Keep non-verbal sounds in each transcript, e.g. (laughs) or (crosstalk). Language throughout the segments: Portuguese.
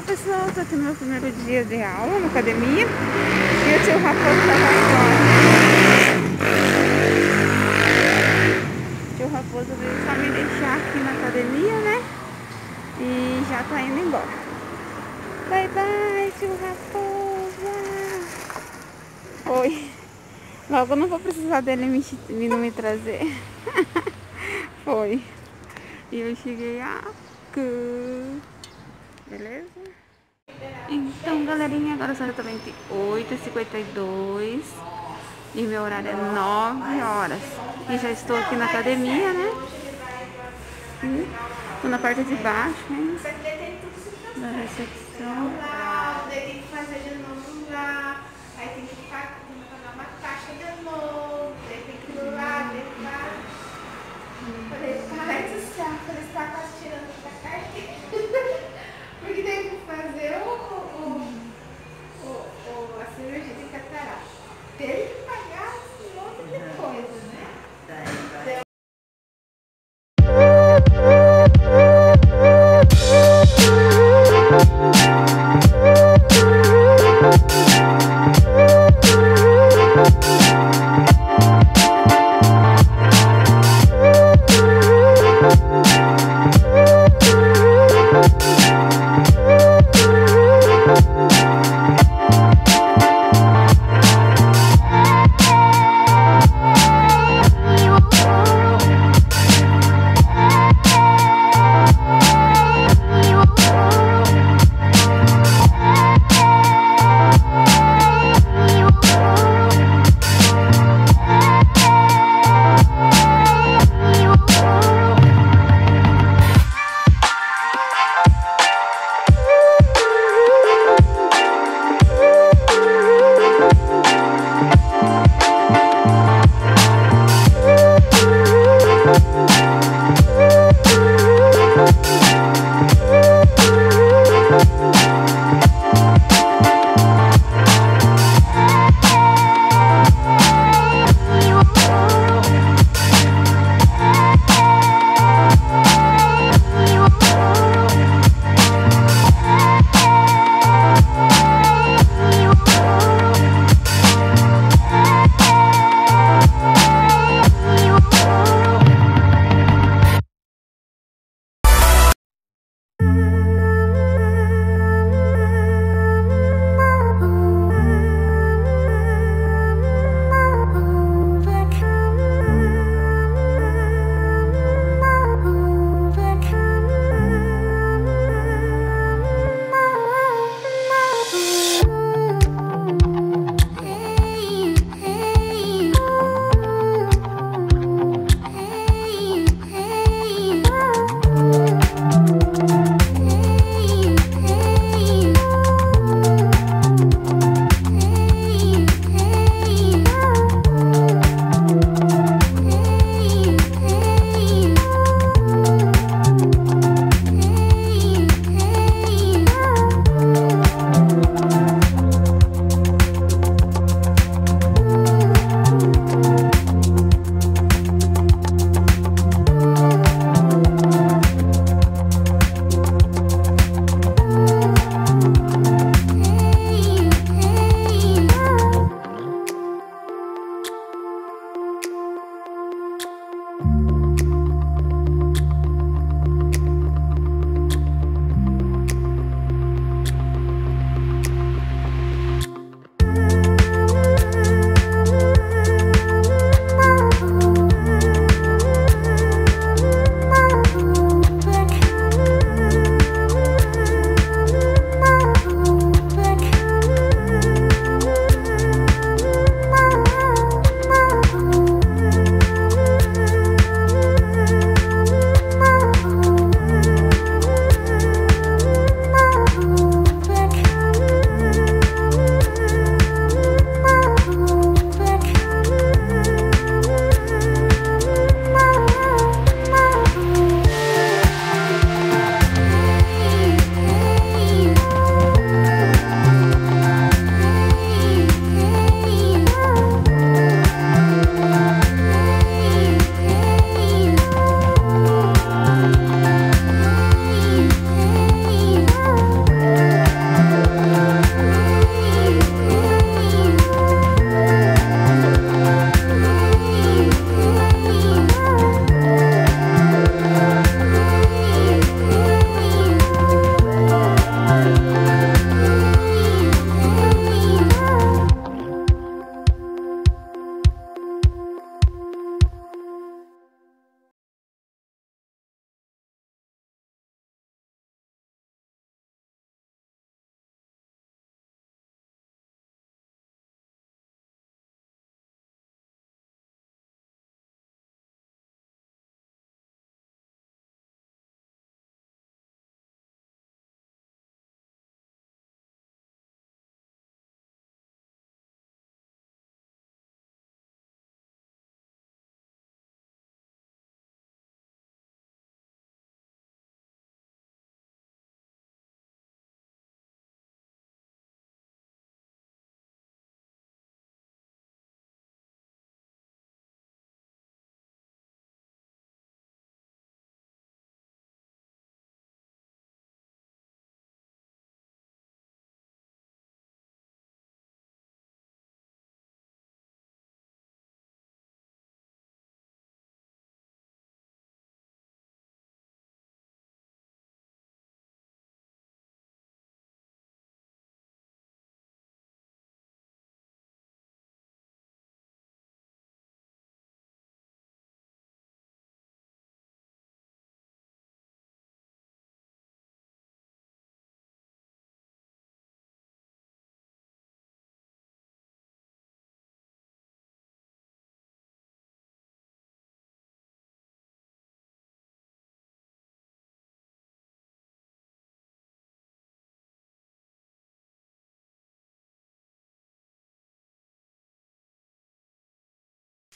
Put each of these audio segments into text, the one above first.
Então pessoal, tô aqui no meu primeiro dia de aula na academia e o tio Raposo já vai embora. O tio Raposo veio só me deixar aqui na academia, né? E já tá indo embora. Bye bye, tio Raposo. Oi. Logo não vou precisar dele me, me, me trazer. (laughs) Foi. E eu cheguei aqui. Beleza? Então, galerinha, agora são exatamente 8h52 e meu horário é 9 horas. E já estou aqui na academia, né? Estou na parte de baixo, hein? Da recepção. Tem que fazer de novo lá, aí tem que pagar uma taxa de novo, tem que ir lá, levar. Falei, pai do céu, falei, você tá quase tirando da carteira.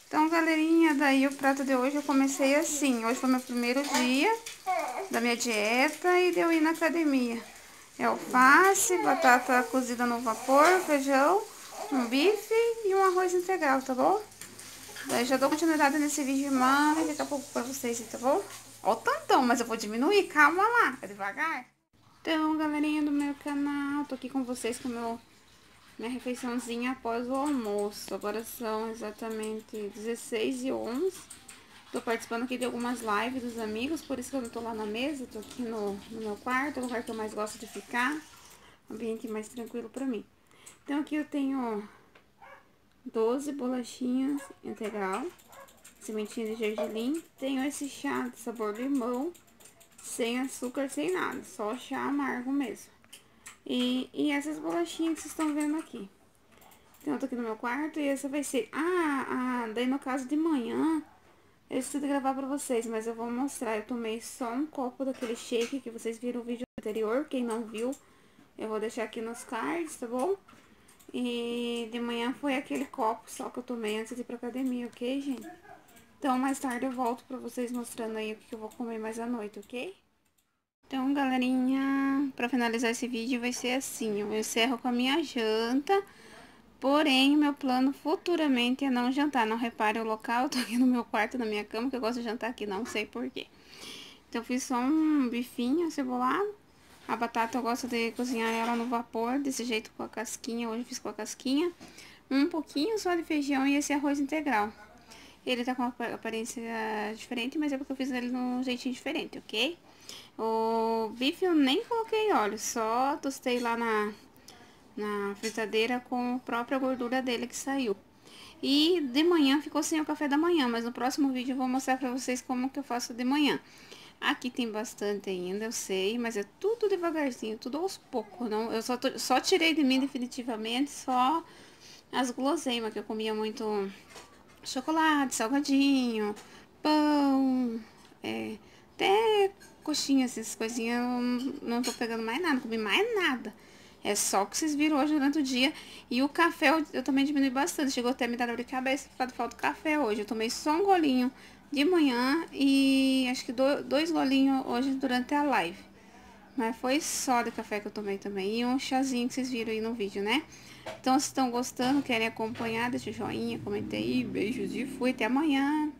Então, galerinha, daí o prato de hoje eu comecei assim. Hoje foi meu primeiro dia da minha dieta e deu ir na academia. É alface, batata cozida no vapor, feijão, um bife e um arroz integral, tá bom? Daí já dou continuidade nesse vídeo, mano, e daqui a pouco pra vocês, tá bom? Ó o tantão, mas eu vou diminuir, calma lá, é devagar. Então, galerinha do meu canal, tô aqui com vocês com meu minha refeiçãozinha após o almoço. Agora são exatamente 16 e 11. Tô participando aqui de algumas lives dos amigos, por isso que eu não tô lá na mesa. Tô aqui no, no meu quarto, o lugar que eu mais gosto de ficar. Ambiente mais tranquilo pra mim. Então aqui eu tenho 12 bolachinhas integral, sementinha de gergelim. Tenho esse chá de sabor limão, sem açúcar, sem nada, só chá amargo mesmo. E, e essas bolachinhas que vocês estão vendo aqui. Então, eu tô aqui no meu quarto e essa vai ser... Ah, ah, daí no caso de manhã, eu preciso gravar pra vocês, mas eu vou mostrar. Eu tomei só um copo daquele shake que vocês viram o vídeo anterior. Quem não viu, eu vou deixar aqui nos cards, tá bom? E de manhã foi aquele copo só que eu tomei antes de ir pra academia, ok, gente? Então, mais tarde eu volto pra vocês mostrando aí o que eu vou comer mais à noite, ok? Então, galerinha, pra finalizar esse vídeo vai ser assim, eu encerro com a minha janta, porém, meu plano futuramente é não jantar, não repare o local, eu tô aqui no meu quarto, na minha cama, que eu gosto de jantar aqui, não sei porquê. Então, eu fiz só um bifinho cebolado, a batata eu gosto de cozinhar ela no vapor, desse jeito com a casquinha, hoje eu fiz com a casquinha, um pouquinho só de feijão e esse arroz integral. Ele tá com uma aparência diferente, mas é porque eu fiz ele num jeitinho diferente, ok? O bife eu nem coloquei óleo, só tostei lá na, na fritadeira com a própria gordura dele que saiu. E de manhã ficou sem o café da manhã, mas no próximo vídeo eu vou mostrar pra vocês como que eu faço de manhã. Aqui tem bastante ainda, eu sei, mas é tudo devagarzinho, tudo aos poucos. Não, eu só, só tirei de mim definitivamente só as guloseimas, que eu comia muito chocolate, salgadinho, pão, é, até coxinha, essas coisinhas, eu não tô pegando mais nada, não comi mais nada. É só o que vocês viram hoje durante o dia. E o café eu, eu também diminui bastante. Chegou até a me dar dor de cabeça por causa da falta de café hoje. Eu tomei só um golinho de manhã e acho que do, dois golinhos hoje durante a live. Mas foi só de café que eu tomei também. E um chazinho que vocês viram aí no vídeo, né? Então, se estão gostando, querem acompanhar, deixa o joinha, comenta aí. Beijos e fui. Até amanhã.